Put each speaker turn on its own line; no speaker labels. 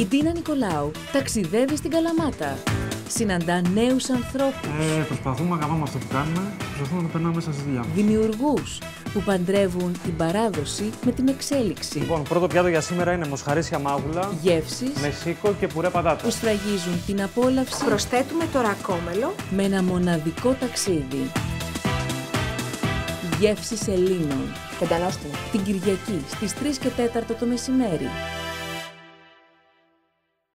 Η Ντίνα Νικολάου ταξιδεύει στην Καλαμάτα. Συναντά νέους ανθρώπους.
Ε, προσπαθούμε, αγαπάμε αυτό που κάνουμε. Προσπαθούμε να το περνάμε μέσα στη δουλειά μας.
δημιουργούς που παντρεύουν την παράδοση με την εξέλιξη.
Λοιπόν, πρώτο πιάτο για σήμερα είναι μοσχαρίσια μάγουλα
Γεύσεις
με σίκο και πουρέ πατάτα.
που σφραγίζουν την απόλαυση
Προσθέτουμε το ρακόμελο.
με ένα μοναδικό ταξίδι. Γεύσεις Ελλήνων.
Πεντανόστιμο.
Την Κυριακή στις 3 και 4 το μεσημέρι.